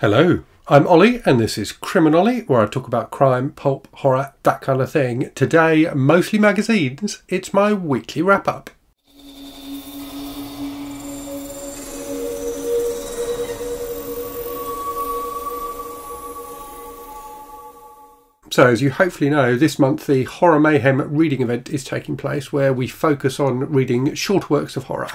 Hello, I'm Olly, and this is Criminolly, where I talk about crime, pulp, horror, that kind of thing. Today, mostly magazines. It's my weekly wrap up. So, as you hopefully know, this month the Horror Mayhem reading event is taking place where we focus on reading short works of horror.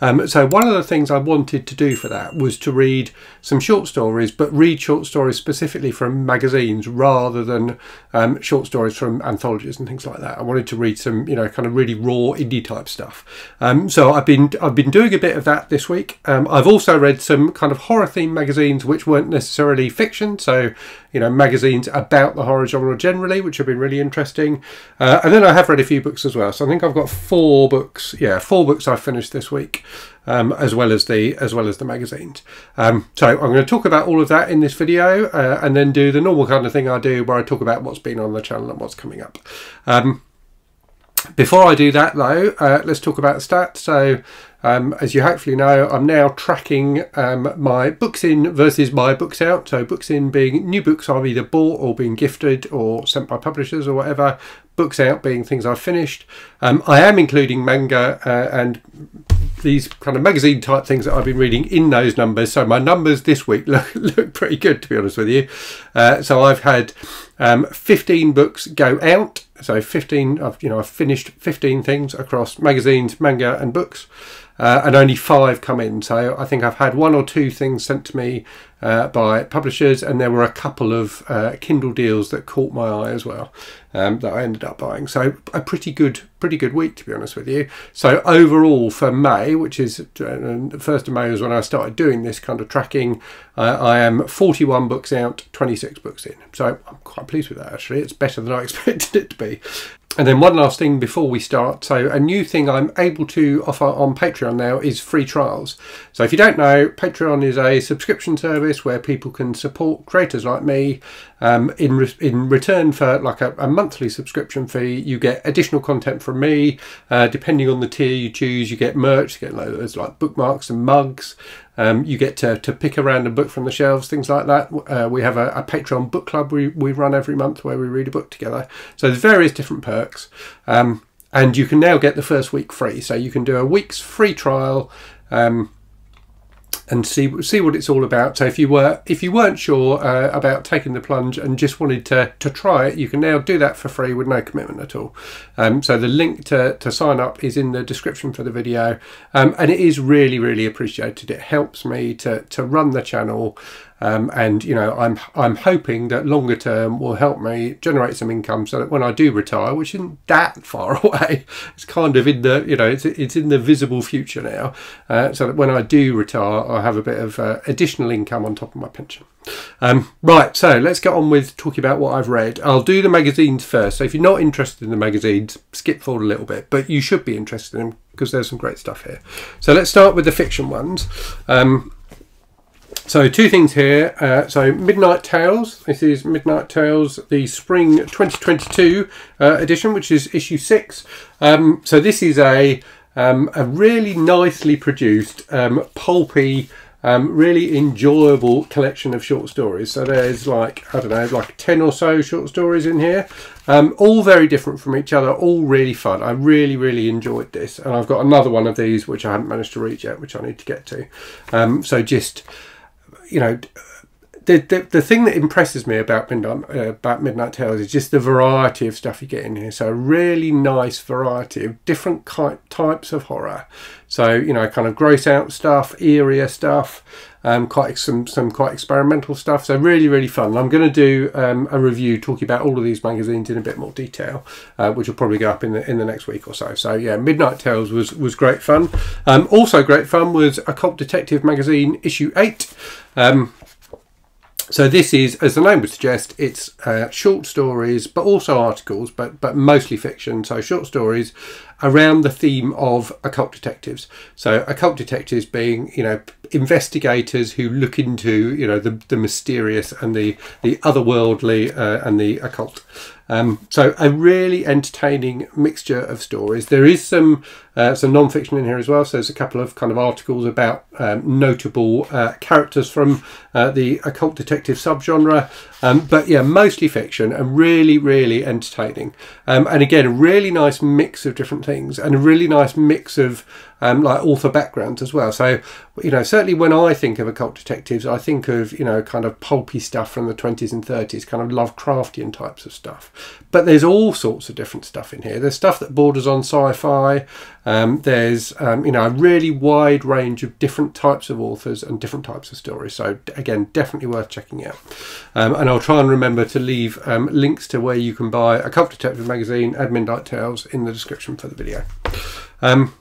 Um, so, one of the things I wanted to do for that was to read some short stories, but read short stories specifically from magazines rather than um, short stories from anthologies and things like that. I wanted to read some, you know, kind of really raw indie type stuff. Um, so, I've been I've been doing a bit of that this week. Um, I've also read some kind of horror themed magazines which weren't necessarily fiction. So, you know, magazines about the horror genre generally, which have been really interesting. Uh, and then I have read a few books as well. So I think I've got four books. Yeah, four books I've finished this week, um, as well as the as well as the magazines. Um, so I'm going to talk about all of that in this video, uh, and then do the normal kind of thing I do, where I talk about what's been on the channel and what's coming up. Um, before I do that though, uh, let's talk about stats. So um, as you hopefully know, I'm now tracking um, my books in versus my books out. So books in being new books I've either bought or been gifted or sent by publishers or whatever. Books out being things I've finished. Um, I am including manga uh, and these kind of magazine type things that I've been reading in those numbers. So my numbers this week look, look pretty good, to be honest with you. Uh, so I've had um, 15 books go out. So 15, I've you know I've finished 15 things across magazines, manga, and books uh, and only five come in. So I think I've had one or two things sent to me uh, by publishers, and there were a couple of uh, Kindle deals that caught my eye as well um, that I ended up buying. So a pretty good, pretty good week to be honest with you. So overall for May, which is uh, first of May was when I started doing this kind of tracking, uh, I am 41 books out, 26 books in. So I'm quite pleased with that actually. It's better than I expected it to be. And then one last thing before we start. So a new thing I'm able to offer on Patreon now is free trials. So if you don't know, Patreon is a subscription service where people can support creators like me. Um, in re in return for like a, a, monthly subscription fee, you get additional content from me. Uh, depending on the tier you choose, you get merch. You get like bookmarks and mugs. Um, you get to, to pick a random book from the shelves, things like that. Uh, we have a, a, Patreon book club we, we run every month where we read a book together. So there's various different perks. Um, and you can now get the first week free. So you can do a week's free trial. Um, and see see what it's all about. So if you were if you weren't sure uh, about taking the plunge and just wanted to to try it, you can now do that for free with no commitment at all. Um, so the link to to sign up is in the description for the video, um, and it is really really appreciated. It helps me to to run the channel um, and you know, I'm I'm hoping that longer term will help me generate some income, so that when I do retire, which isn't that far away, it's kind of in the you know it's it's in the visible future now, uh, so that when I do retire, I'll have a bit of uh, additional income on top of my pension. Um, right, so let's get on with talking about what I've read. I'll do the magazines first. So if you're not interested in the magazines, skip forward a little bit, but you should be interested in them because there's some great stuff here. So let's start with the fiction ones. Um, so two things here. Uh, so Midnight Tales. This is Midnight Tales, the spring 2022 uh, edition, which is issue six. Um, so this is a um, a really nicely produced, um, pulpy, um, really enjoyable collection of short stories. So there's like I don't know, like ten or so short stories in here, um, all very different from each other, all really fun. I really really enjoyed this, and I've got another one of these which I haven't managed to read yet, which I need to get to. Um, so just you know, the, the, the thing that impresses me about Midnight, uh, about Midnight Tales is just the variety of stuff you get in here. So a really nice variety of different types of horror. So you know, kind of gross out stuff, eerie stuff, um, quite some some quite experimental stuff. So really really fun. I'm going to do um, a review talking about all of these magazines in a bit more detail, uh, which will probably go up in the in the next week or so. So yeah, Midnight Tales was was great fun. Um, also great fun was Occult Detective magazine issue eight. Um, so this is, as the name would suggest, it's uh, short stories, but also articles, but but mostly fiction. So short stories around the theme of occult detectives. So occult detectives being, you know, investigators who look into, you know, the, the mysterious and the, the otherworldly uh, and the occult. Um, so a really entertaining mixture of stories. There is some uh, some non-fiction in here as well. So there's a couple of kind of articles about um, notable uh, characters from uh, the occult detective subgenre. Um, but yeah, mostly fiction and really, really entertaining. Um, and again, a really nice mix of different things and a really nice mix of um, like author backgrounds as well. So, you know, certainly when I think of occult detectives, I think of, you know, kind of pulpy stuff from the 20s and 30s, kind of Lovecraftian types of stuff. But there's all sorts of different stuff in here. There's stuff that borders on sci-fi. Um, there's, um, you know, a really wide range of different types of authors and different types of stories. So again, definitely worth checking out. Um, and I'll try and remember to leave um, links to where you can buy Occult Detective magazine and Midnight Tales in the description for the video. Um,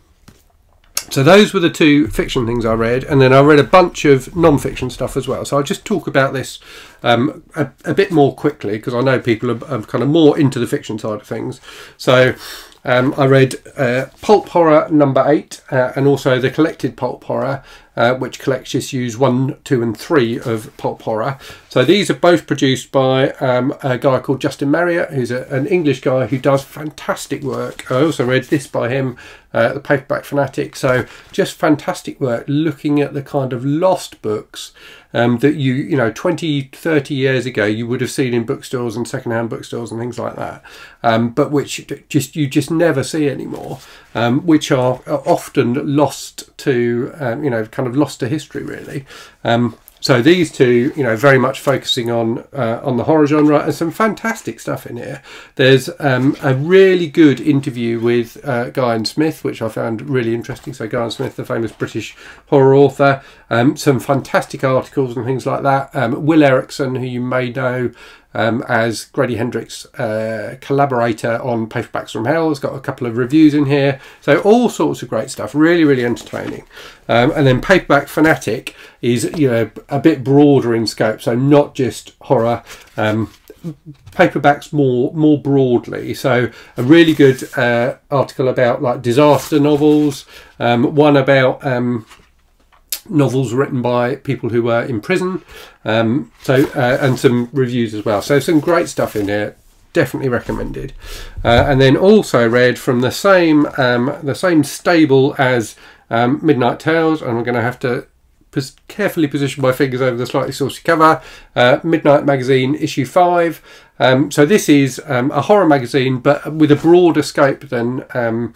so those were the two fiction things I read, and then I read a bunch of non-fiction stuff as well. So I'll just talk about this um, a, a, bit more quickly because I know people are, are, kind of more into the fiction side of things. So um, I read uh, Pulp Horror number eight, uh, and also the collected Pulp Horror, uh, which collects issues one, two, and three of Pulp Horror. So these are both produced by um, a guy called Justin Marriott, who's a, an English guy who does fantastic work. I also read this by him, uh, The Paperback Fanatic. So just fantastic work looking at the kind of lost books um, that you, you know, 20, 30 years ago you would have seen in bookstores and secondhand bookstores and things like that, um, but which just you just never see anymore, um, which are often lost to, um, you know, kind of lost to history really. So these two, you know, very much focusing on uh, on the horror genre and some fantastic stuff in here. There's um, a really good interview with uh, Guy N. Smith, which I found really interesting. So Guy N. Smith, the famous British horror author, um, some fantastic articles and things like that. Um, Will Errickson, who you may know um, as Grady Hendrix' uh, collaborator on Paperbacks from Hell. Has got a couple of reviews in here. So all sorts of great stuff. Really, really entertaining. Um, and then Paperback Fanatic is you know a bit broader in scope. So not just horror. Um, paperbacks more more broadly so a really good uh, article about like disaster novels um, one about um, novels written by people who were in prison. Um, so uh, and some reviews as well. So some great stuff in here. Definitely recommended. Uh, and then also read from the same um, the same stable as um, Midnight Tales, and I'm going to have to pos carefully position my fingers over the slightly saucy cover. Uh, Midnight Magazine issue five. Um, so this is um, a horror magazine, but with a broader scope than um,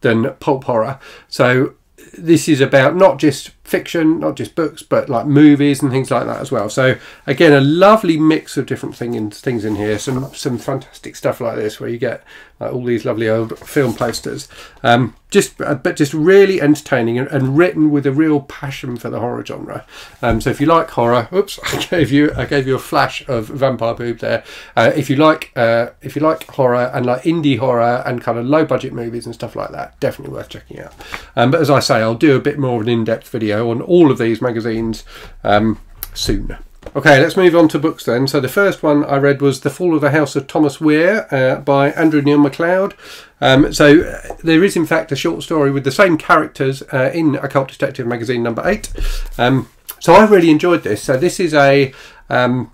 than pulp horror. So this is about not just fiction, not just books, but like movies and things like that as well. So again, a lovely mix of different thing in, things in here. Some some fantastic stuff like this, where you get like, all these lovely old film posters. Um, just uh, but just really entertaining and, and, written with a real passion for the horror genre. Um, so if you like horror, oops, I gave you I gave you a flash of vampire boob there. Uh, if you like uh, if you like horror and like indie horror and kind of low budget movies and stuff like that, definitely worth checking out. Um, but as I say, I'll do a bit more of an in depth video on all of these magazines um, soon. Okay, let's move on to books then. So the first one I read was The Fall of the House of Thomas Weir uh, by Andrew Neil MacLeod. Um, so uh, there is in fact a short story with the same characters uh, in Occult Detective magazine number 8. Um, so I really enjoyed this. So this is a um,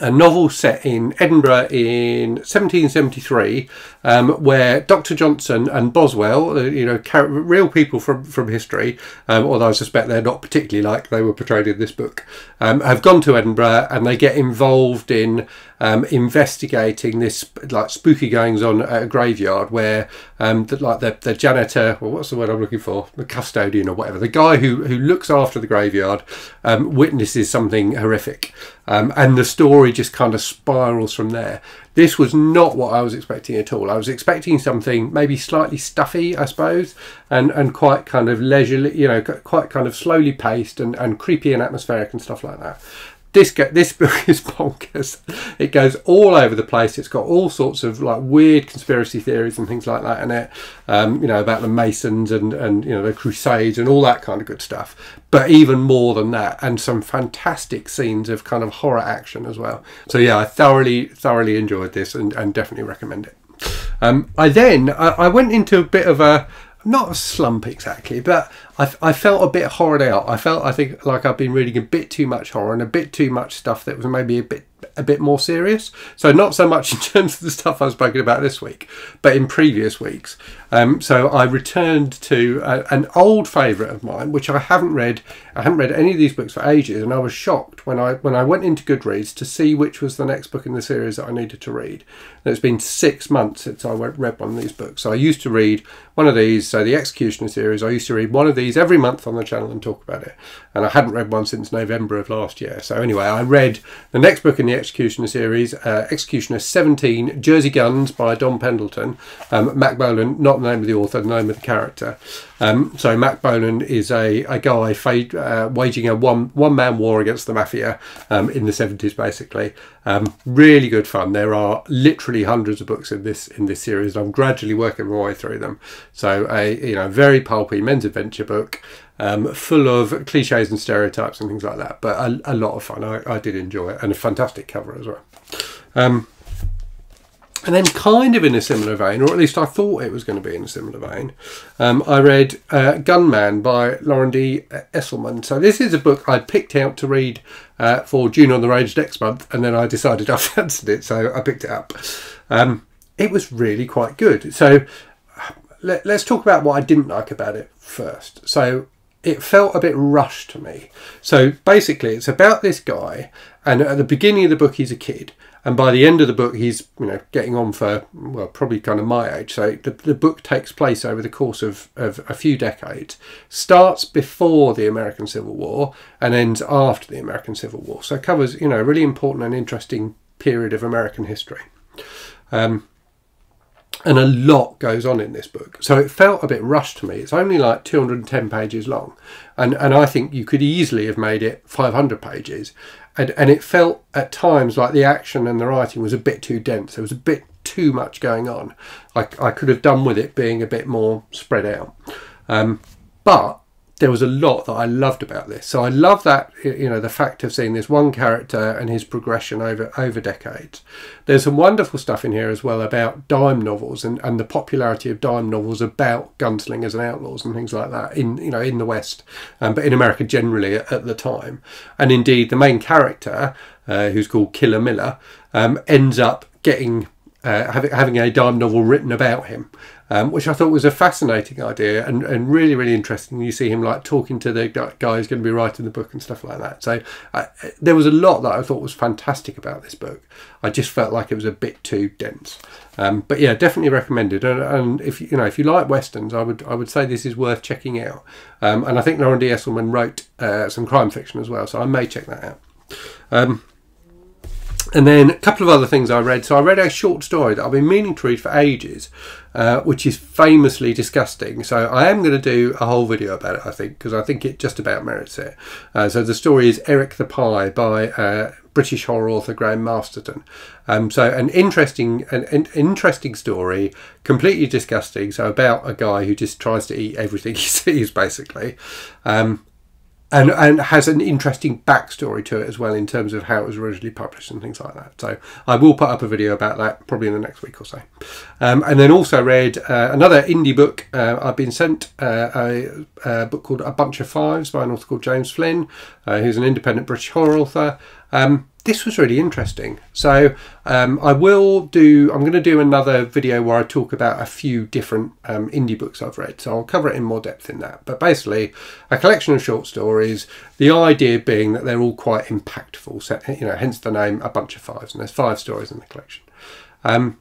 a novel set in Edinburgh in 1773, um, where Dr. Johnson and Boswell, uh, you know, real people from, from history, um, although I suspect they're not particularly like they were portrayed in this book, um, have gone to Edinburgh and they get involved in um, investigating this like spooky goings on at a graveyard where um, the, like the, the janitor, or what's the word I'm looking for, the custodian or whatever, the guy who, who looks after the graveyard um, witnesses something horrific. And the story just kind of spirals from there. This was not what I was expecting at all. I was expecting something maybe slightly stuffy, I suppose, and, and quite kind of leisurely, you know, quite kind of slowly paced and, and creepy and atmospheric and stuff like that this this book is bonkers. It goes all over the place. It's got all sorts of like weird conspiracy theories and things like that in it. Um, you know about the Masons and and you know the Crusades and all that kind of good stuff. But even more than that, and some fantastic scenes of kind of horror action as well. So yeah, I thoroughly thoroughly enjoyed this and, and definitely recommend it. Um, I then I, I went into a bit of a not a slump exactly, but I, I felt a bit horrored out. I felt I think like I've been reading a bit too much horror and a bit too much stuff that was maybe a bit a bit more serious. So not so much in terms of the stuff I've spoken about this week, but in previous weeks. Um, so I returned to a, an old favourite of mine, which I haven't read. I haven't read any of these books for ages, and I was shocked when I when I went into Goodreads to see which was the next book in the series that I needed to read. And it's been six months since I read one of these books. So I used to read one of these, so the Executioner series. I used to read one of these every month on the channel and talk about it. And I hadn't read one since November of last year. So anyway, I read the next book in the Executioner series, uh, Executioner 17, Jersey Guns by Don Pendleton. Um, Mack Bolan, not the name of the author, the name of the character. Um, so Mack Bolan is a, a guy uh, waging a one one man war against the mafia um, in the 70s, basically. Um, really good fun. There are literally hundreds of books in this in this series. I'm gradually working my way through them. So a you know very pulpy men's adventure book um, full of cliches and stereotypes and things like that. But a, a lot of fun. I, I, did enjoy it, and a fantastic cover as well. Um, and then, kind of in a similar vein, or at least I thought it was going to be in a similar vein, um, I read uh, Gunman by Loren D. Estleman. So, this is a book I picked out to read uh, for June on the Range next month, and then I decided I fancied it, so I picked it up. Um, it was really quite good. So, let, us talk about what I didn't like about it first. So, it felt a bit rushed to me. So basically, it's about this guy, and at the beginning of the book, he's a kid, and by the end of the book, he's you know getting on for well, probably kind of my age. So the, the book takes place over the course of, of a few decades, starts before the American Civil War and ends after the American Civil War. So it covers you know a really important and interesting period of American history. Um, and a lot goes on in this book. So it felt a bit rushed to me. It's only like 210 pages long, and and I think you could easily have made it 500 pages, and and it felt at times like the action and the writing was a bit too dense. There was a bit too much going on. I I could have done with it being a bit more spread out, um, but there was a lot that I loved about this. So I love that you know the fact of seeing this one character and his progression over over decades. There's some wonderful stuff in here as well about dime novels and, and the popularity of dime novels about gunslingers and outlaws and things like that in you know in the West, um, but in America generally at, at, the time. And indeed, the main character, uh, who's called Killer Miller, um, ends up getting uh, having, having a dime novel written about him, um, which I thought was a fascinating idea and, and really, really interesting. You see him like talking to the guy who's going to be writing the book and stuff like that. So uh, there was a lot that I thought was fantastic about this book. I just felt like it was a bit too dense. Um, but yeah, definitely recommended. And, and, if you know if you like westerns, I would I would say this is worth checking out. Um, and I think Loren D. Estleman wrote uh, some crime fiction as well, so I may check that out. And then a couple of other things I read. So I read a short story that I've been meaning to read for ages, uh, which is famously disgusting. So I am going to do a whole video about it, I think, because I think it just about merits it. Uh, so the story is Eric the Pie by uh, British horror author Graham Masterton. Um, so an interesting, an, an, interesting story, completely disgusting. So about a guy who just tries to eat everything he sees, basically. Um, and and has an interesting backstory to it as well in terms of how it was originally published and things like that. So I will put up a video about that probably in the next week or so. Um, and then also read uh, another indie book. Uh, I've been sent uh, a, a, book called A Bunch of Fives by an author called James Flynn, uh, who's an independent British horror author. Um, this was really interesting. So um, I will do, I'm going to do another video where I talk about a few different um, indie books I've read. So I'll cover it in more depth in that. But basically, a collection of short stories, the idea being that they're all quite impactful. So, you know, hence the name A Bunch of Fives. And there's five stories in the collection. Um,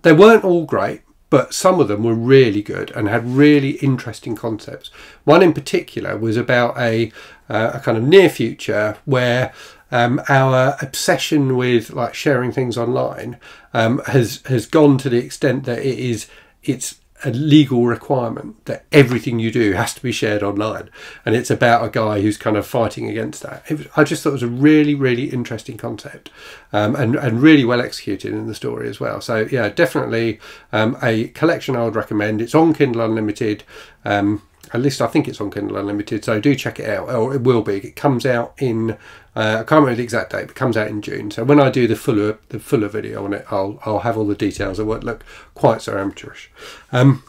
they weren't all great, but some of them were really good and had really interesting concepts. One in particular was about a, uh, a kind of near future where um, our obsession with like sharing things online um, has has gone to the extent that it is it's a legal requirement that everything you do has to be shared online. And it's about a guy who's kind of fighting against that. Was, i just thought it was a really really interesting concept um, and, and really well executed in the story as well. So yeah definitely um, a collection i would recommend. It's on kindle unlimited. Um, at least I think it's on Kindle Unlimited, so do check it out, or it will be. It comes out in uh, I can't remember the exact date, but it comes out in June. So when I do the fuller the fuller video on it, I'll I'll have all the details. It won't look quite so amateurish. Um,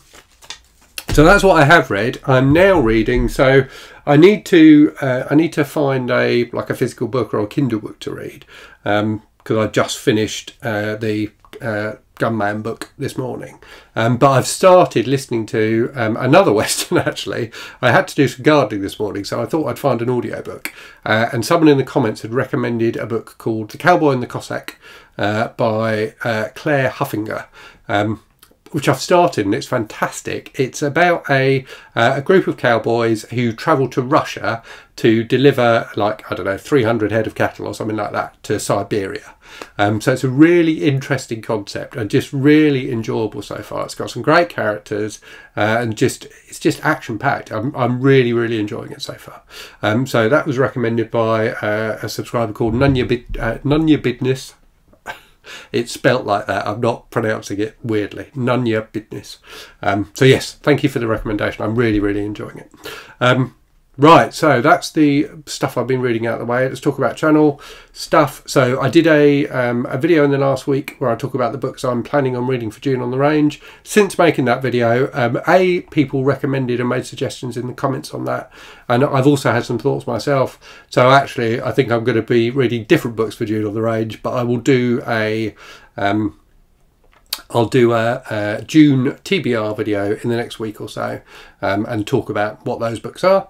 so that's what I have read. I'm now reading. So I need to uh, I need to find a like a physical book or a Kindle book to read because um, I just finished uh, the uh, Gunman book this morning. Um, but I've started listening to um, another Western actually. I had to do some gardening this morning, so I thought I'd find an audiobook. Uh, and someone in the comments had recommended a book called The Cowboy and the Cossack uh, by uh, Clair Huffaker. Um, which I've started and it's fantastic. It's about a uh, a group of cowboys who travel to Russia to deliver like I don't know 300 head of cattle or something like that to Siberia. Um, so it's a really interesting concept and just really enjoyable so far. It's got some great characters uh, and just it's just action packed. I'm, I'm really really enjoying it so far. Um, so that was recommended by uh, a subscriber called Nunya, Bid, uh, Nunya Bidness it's spelt like that. I'm not pronouncing it weirdly. Nunya business. Um, so yes, thank you for the recommendation. I'm really, really enjoying it. Um, Right, so that's the stuff I've been reading out the way. Let's talk about channel stuff. So I did a, um, a video in the last week where I talk about the books I'm planning on reading for June on the range. Since making that video, um, A, people recommended and made suggestions in the comments on that. And I've also had some thoughts myself. So actually, I think I'm going to be reading different books for June on the range, but I will do a... Um, I'll do a, a, June TBR video in the next week or so um, and talk about what those books are.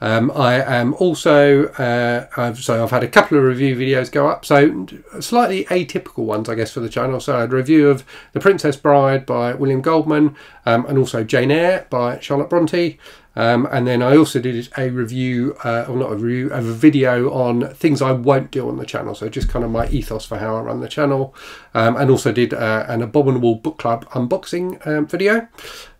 Um, I am also, uh, I've, so I've had a couple of review videos go up, so slightly atypical ones, I guess, for the channel. So I had a review of The Princess Bride by William Goldman um, and also Jane Eyre by Charlotte Bronte. Um, and then I also did a review, uh, or not a review, of a video on things I won't do on the channel. So just kind of my ethos for how I run the channel. Um, and also did uh, an Abominable Book Club unboxing um, video.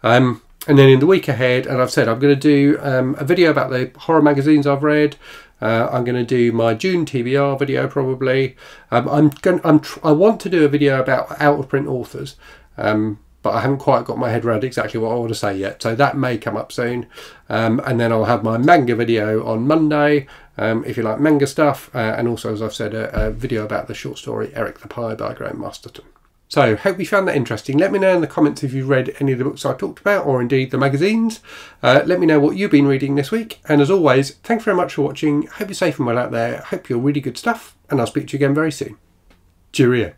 Um, and then in the week ahead, and I've said I'm going to do um, a video about the horror magazines I've read. Uh, I'm going to do my June TBR video probably. Um, I'm going. I'm. I want to do a video about out of print authors, um, but I haven't quite got my head around exactly what I want to say yet. So that may come up soon. Um, and then I'll have my manga video on Monday, um, if you like manga stuff, uh, and also as I've said, a, a video about the short story Eric the Pie by Graham Masterton. So, hope you found that interesting. Let me know in the comments if you've read any of the books I talked about, or indeed the magazines. Uh, let me know what you've been reading this week. And as always, thanks very much for watching. Hope you're safe and well out there. Hope you're really good stuff. And I'll speak to you again very soon. Cheerio.